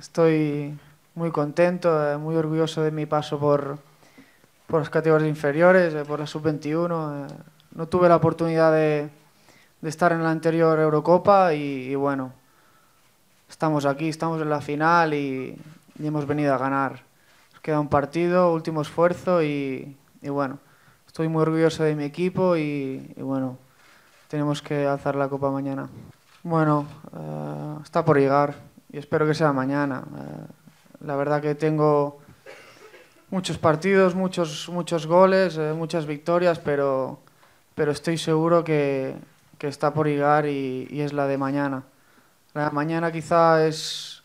estoy muy contento, eh, muy orgulloso de mi paso por, por las categorías inferiores, eh, por la sub-21. Eh, no tuve la oportunidad de, de, estar en la anterior Eurocopa y, y, bueno, estamos aquí, estamos en la final y, y, hemos venido a ganar. Nos queda un partido, último esfuerzo y, y bueno, estoy muy orgulloso de mi equipo y, bueno, tenemos que alzar la copa mañana. Bueno, uh, está por llegar y espero que sea mañana. Uh, la verdad que tengo muchos partidos, muchos, muchos goles, eh, muchas victorias, pero, pero estoy seguro que, que está por llegar y, y, es la de mañana. La de mañana quizá es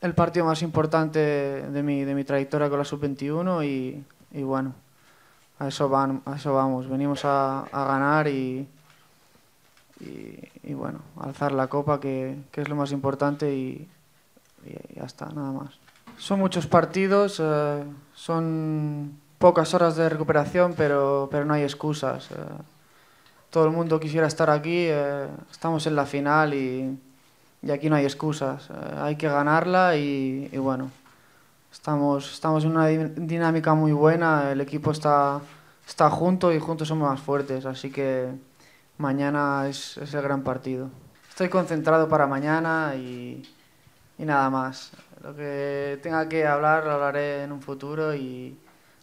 el partido más importante de mi, de mi trayectoria con la sub-21 y, y, bueno, a eso, van, a eso vamos. Venimos a, a ganar y, y, bueno, alzar la copa, que, que es lo más importante y, y ya está, nada más. Son muchos partidos, eh, son pocas horas de recuperación, pero, pero no hay excusas. Eh, todo el mundo quisiera estar aquí, eh, estamos en la final y, y, aquí no hay excusas. hay que ganarla y, y, bueno, estamos, estamos en una dinámica muy buena, el equipo está, está junto y juntos somos más fuertes, así que mañana es, es el gran partido. Estoy concentrado para mañana y, y nada más. Lo que tenga que hablar lo hablaré en un futuro y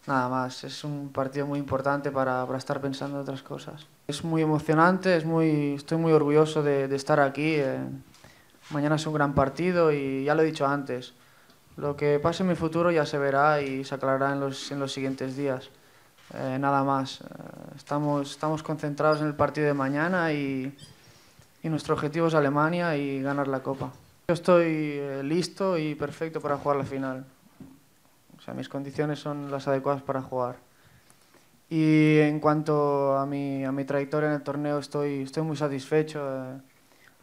nada más. Es un partido muy importante para, para estar pensando en otras cosas. Es muy emocionante, es muy, estoy muy orgulloso de, de estar aquí. Eh, mañana es un gran partido y ya lo he dicho antes. Lo que pase en mi futuro ya se verá y se aclarará en los, en los siguientes días. Eh, nada más. Estamos, estamos concentrados en el partido de mañana y, y nuestro objetivo es Alemania y ganar la Copa. Yo estoy eh, listo y perfecto para jugar la final. O sea, mis condiciones son las adecuadas para jugar. Y en cuanto a mi, a mi trayectoria en el torneo, estoy, estoy muy satisfecho. Eh,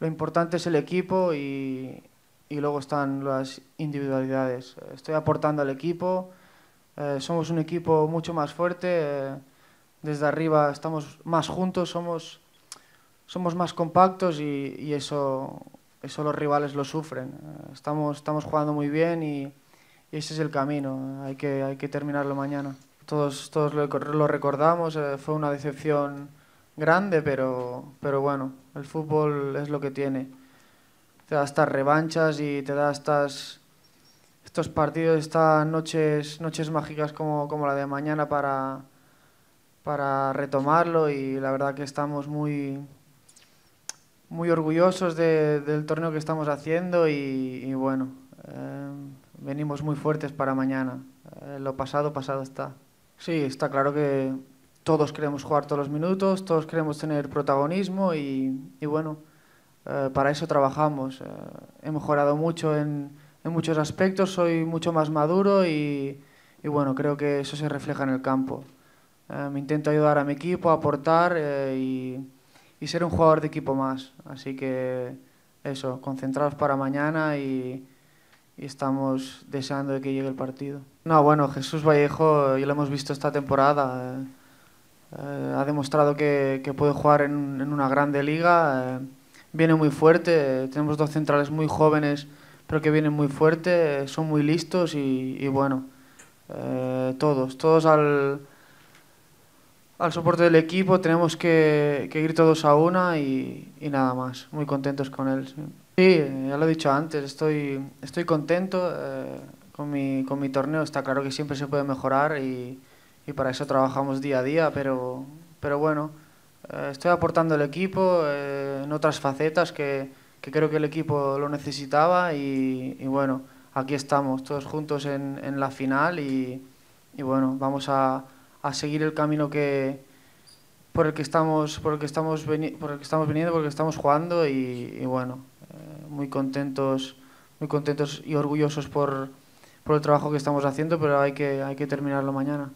lo importante es el equipo y, y luego están las individualidades. Estoy aportando al equipo, eh, somos un equipo mucho más fuerte, eh, desde arriba estamos más juntos, somos, somos más compactos y, y eso eso los rivales lo sufren. Eh, estamos, estamos jugando muy bien y, y ese es el camino, hay que, hay que terminarlo mañana. Todos, todos lo, lo recordamos, eh, fue una decepción grande, pero, pero bueno, el fútbol es lo que tiene. Te da estas revanchas y te da estas, estos partidos, estas noches, noches mágicas como, como la de mañana para, para retomarlo y la verdad que estamos muy, muy orgullosos de, del torneo que estamos haciendo y, bueno, eh, venimos muy fuertes para mañana. Eh, lo pasado, pasado está. Sí, está claro que todos queremos jugar todos los minutos, todos queremos tener protagonismo y, y bueno, eh, para eso trabajamos. He mejorado mucho en, en, muchos aspectos, soy mucho más maduro y, y, bueno, creo que eso se refleja en el campo. Eh, me intento ayudar a mi equipo, aportar eh, y y ser un jugador de equipo más. Así que eso, concentrados para mañana y, y, estamos deseando de que llegue el partido. No, bueno, Jesús Vallejo ya lo hemos visto esta temporada. Eh, eh, ha demostrado que, que, puede jugar en, en una grande liga. Eh, viene muy fuerte. tenemos dos centrales muy jóvenes, pero que vienen muy fuerte. son muy listos y, y bueno, eh, todos, todos al al soporte del equipo, tenemos que, ir todos a una y, nada más. Muy contentos con él. Sí. ya lo he dicho antes, estoy, estoy contento eh, con, mi, con mi torneo. Está claro que siempre se puede mejorar y, para eso trabajamos día a día, pero, pero bueno, eh, estoy aportando al equipo eh, en otras facetas que, creo que el equipo lo necesitaba y, bueno, aquí estamos todos juntos en, la final y bueno, vamos a a seguir el camino que por el que estamos por el que estamos por el que estamos viniendo por el que estamos jugando y, y bueno eh, muy contentos muy contentos y orgullosos por por el trabajo que estamos haciendo pero hay que hay que terminarlo mañana